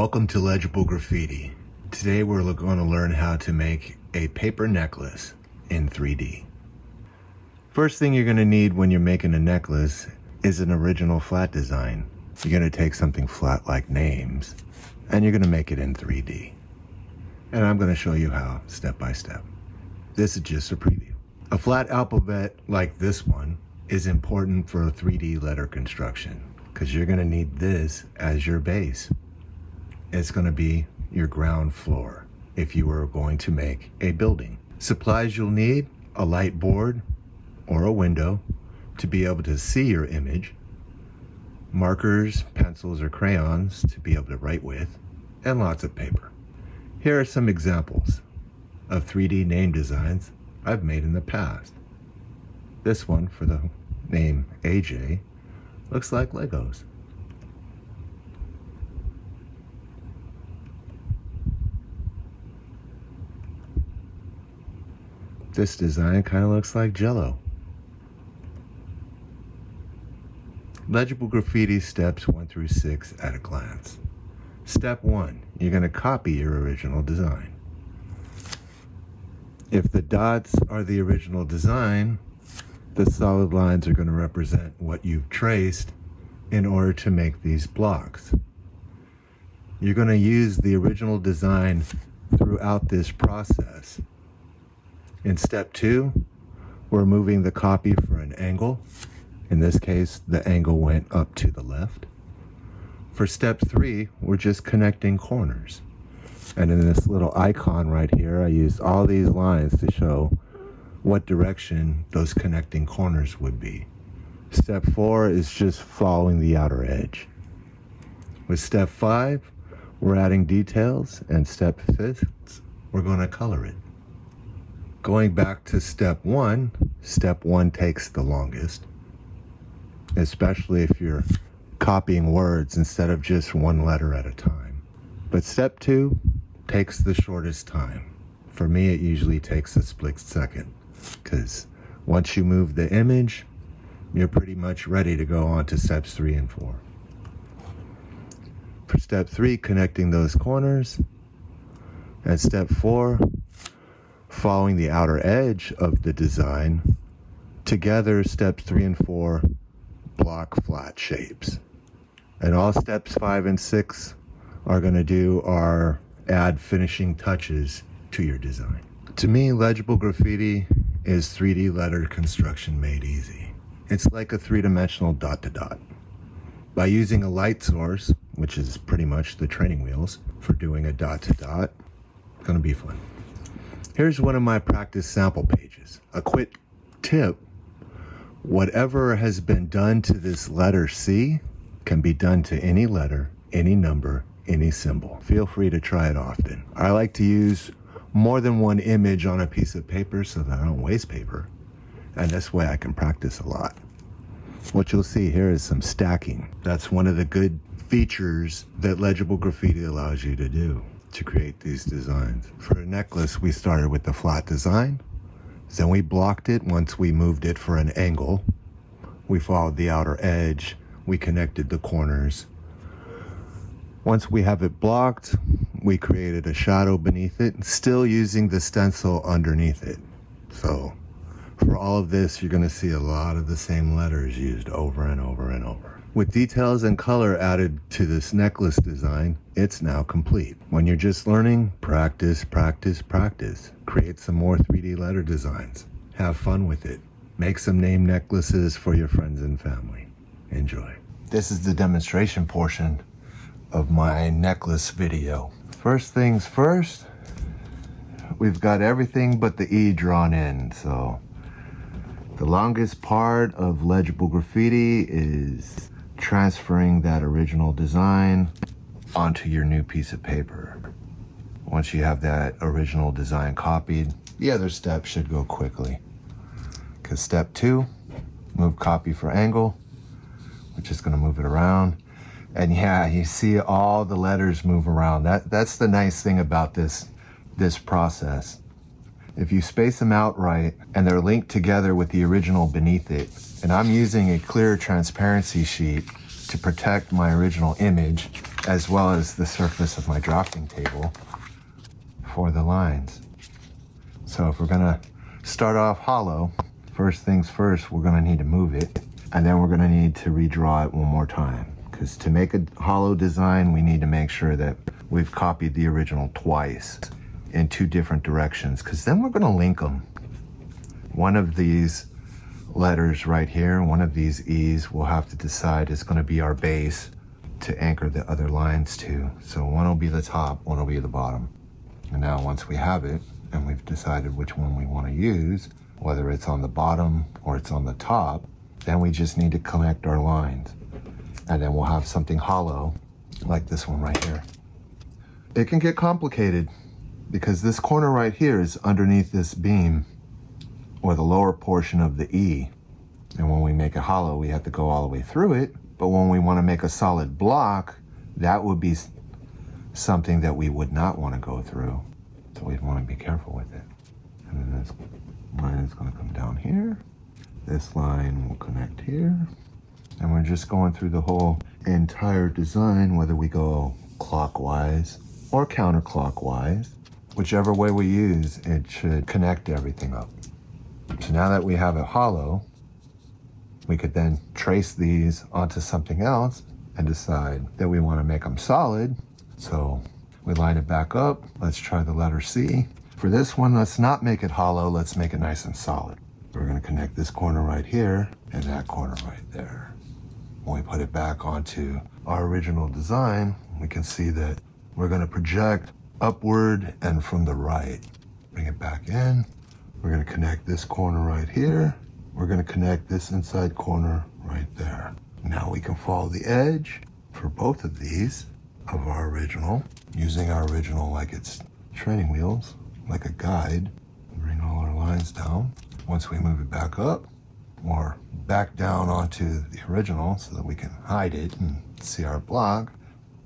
Welcome to Legible Graffiti. Today we're going to learn how to make a paper necklace in 3D. First thing you're going to need when you're making a necklace is an original flat design. You're going to take something flat like names and you're going to make it in 3D. And I'm going to show you how step by step. This is just a preview. A flat alphabet like this one is important for a 3D letter construction because you're going to need this as your base. It's going to be your ground floor if you are going to make a building. Supplies you'll need, a light board or a window to be able to see your image, markers, pencils, or crayons to be able to write with, and lots of paper. Here are some examples of 3D name designs I've made in the past. This one for the name AJ looks like Legos. This design kind of looks like Jello. Legible graffiti steps one through six at a glance. Step one, you're going to copy your original design. If the dots are the original design, the solid lines are going to represent what you've traced in order to make these blocks. You're going to use the original design throughout this process. In step two, we're moving the copy for an angle. In this case, the angle went up to the left. For step three, we're just connecting corners. And in this little icon right here, I used all these lines to show what direction those connecting corners would be. Step four is just following the outer edge. With step five, we're adding details, and step six, we're going to color it. Going back to step one, step one takes the longest, especially if you're copying words instead of just one letter at a time. But step two takes the shortest time. For me, it usually takes a split second because once you move the image, you're pretty much ready to go on to steps three and four. For step three, connecting those corners. And step four, following the outer edge of the design. Together, steps three and four block flat shapes. And all steps five and six are going to do are add finishing touches to your design. To me, legible graffiti is 3D letter construction made easy. It's like a three-dimensional dot to dot. By using a light source, which is pretty much the training wheels for doing a dot to dot, it's gonna be fun. Here's one of my practice sample pages. A quick tip, whatever has been done to this letter C can be done to any letter, any number, any symbol. Feel free to try it often. I like to use more than one image on a piece of paper so that I don't waste paper. And this way I can practice a lot. What you'll see here is some stacking. That's one of the good features that Legible Graffiti allows you to do to create these designs. For a necklace, we started with the flat design. Then we blocked it once we moved it for an angle. We followed the outer edge. We connected the corners. Once we have it blocked, we created a shadow beneath it, still using the stencil underneath it. So for all of this, you're gonna see a lot of the same letters used over and over and over. With details and color added to this necklace design, it's now complete. When you're just learning, practice, practice, practice. Create some more 3D letter designs. Have fun with it. Make some name necklaces for your friends and family. Enjoy. This is the demonstration portion of my necklace video. First things first, we've got everything but the E drawn in. So the longest part of legible graffiti is transferring that original design onto your new piece of paper. Once you have that original design copied, the other step should go quickly. Because step two, move copy for angle. We're just gonna move it around. And yeah, you see all the letters move around. That, that's the nice thing about this, this process. If you space them out right and they're linked together with the original beneath it, and I'm using a clear transparency sheet to protect my original image as well as the surface of my drafting table for the lines. So if we're gonna start off hollow, first things first, we're gonna need to move it and then we're gonna need to redraw it one more time. Because to make a hollow design, we need to make sure that we've copied the original twice in two different directions because then we're to link them. One of these letters right here, one of these E's, we'll have to decide is going to be our base to anchor the other lines to. So one will be the top, one will be the bottom. And now once we have it and we've decided which one we want to use, whether it's on the bottom or it's on the top, then we just need to connect our lines. And then we'll have something hollow like this one right here. It can get complicated because this corner right here is underneath this beam or the lower portion of the E. And when we make it hollow, we have to go all the way through it. But when we want to make a solid block, that would be something that we would not want to go through. So we'd want to be careful with it. And then this line is going to come down here. This line will connect here. And we're just going through the whole entire design, whether we go clockwise or counterclockwise. Whichever way we use, it should connect everything up. So now that we have a hollow, we could then trace these onto something else and decide that we want to make them solid. So we line it back up. Let's try the letter C. For this one, let's not make it hollow. Let's make it nice and solid. We're going to connect this corner right here and that corner right there. When we put it back onto our original design, we can see that we're going to project upward and from the right. Bring it back in. We're going to connect this corner right here. We're going to connect this inside corner right there. Now we can follow the edge for both of these of our original, using our original like it's training wheels, like a guide. Bring all our lines down. Once we move it back up, or back down onto the original so that we can hide it and see our block,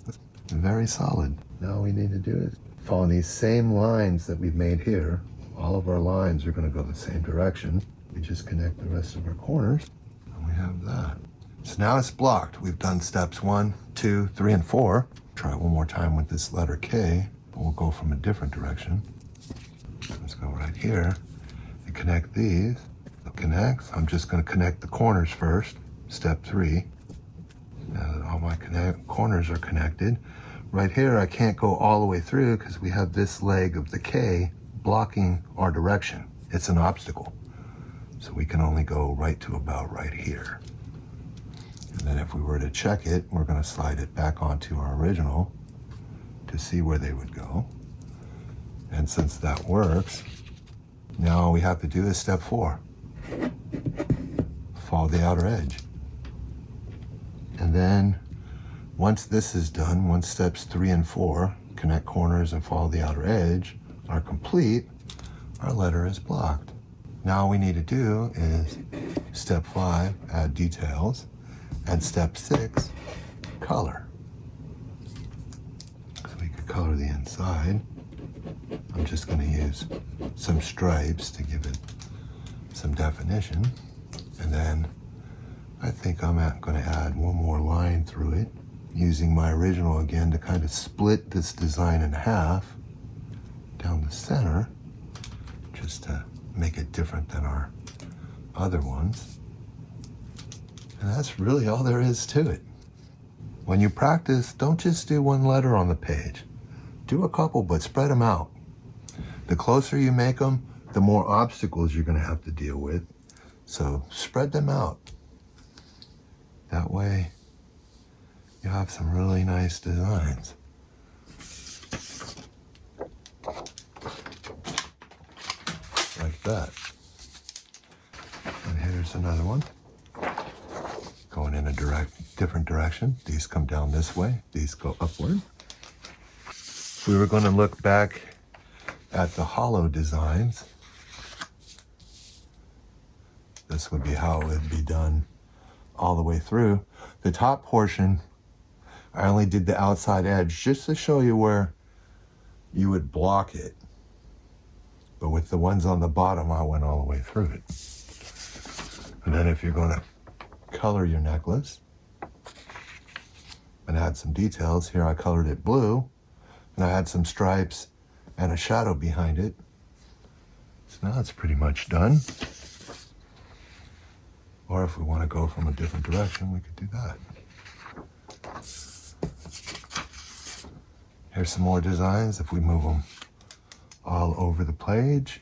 it's very solid. Now we need to do is follow these same lines that we've made here. All of our lines are going to go the same direction. We just connect the rest of our corners and we have that. So now it's blocked. We've done steps one, two, three, and four. Try it one more time with this letter K, but we'll go from a different direction. Let's go right here and connect these. It connects. I'm just going to connect the corners first. Step three. Now that all my corners are connected, Right here, I can't go all the way through because we have this leg of the K blocking our direction. It's an obstacle. So we can only go right to about right here. And then if we were to check it, we're going to slide it back onto our original to see where they would go. And since that works, now all we have to do is step four. Follow the outer edge. And then once this is done, once steps three and four, connect corners and follow the outer edge, are complete, our letter is blocked. Now we need to do is step five, add details, and step six, color. So we could color the inside. I'm just going to use some stripes to give it some definition. And then I think I'm going to add one more line through it using my original again to kind of split this design in half down the center just to make it different than our other ones. And that's really all there is to it. When you practice, don't just do one letter on the page. Do a couple, but spread them out. The closer you make them, the more obstacles you're going to have to deal with. So spread them out. That way, you have some really nice designs. That. And here's another one. Going in a direct, different direction. These come down this way. These go upward. We were going to look back at the hollow designs. This would be how it would be done all the way through. The top portion I only did the outside edge just to show you where you would block it. But with the ones on the bottom, I went all the way through it. And then if you're going to color your necklace, and add some details. Here I colored it blue and I had some stripes and a shadow behind it. So now it's pretty much done. Or if we want to go from a different direction, we could do that. Here's some more designs if we move them all over the page.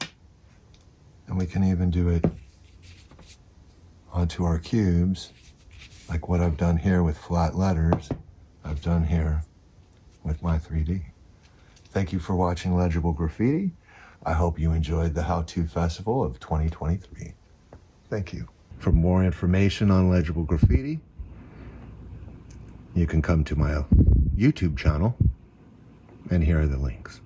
And we can even do it onto our cubes, like what I've done here with flat letters, I've done here with my 3D. Thank you for watching Legible Graffiti. I hope you enjoyed the How To Festival of 2023. Thank you. For more information on Legible Graffiti, you can come to my YouTube channel, and here are the links.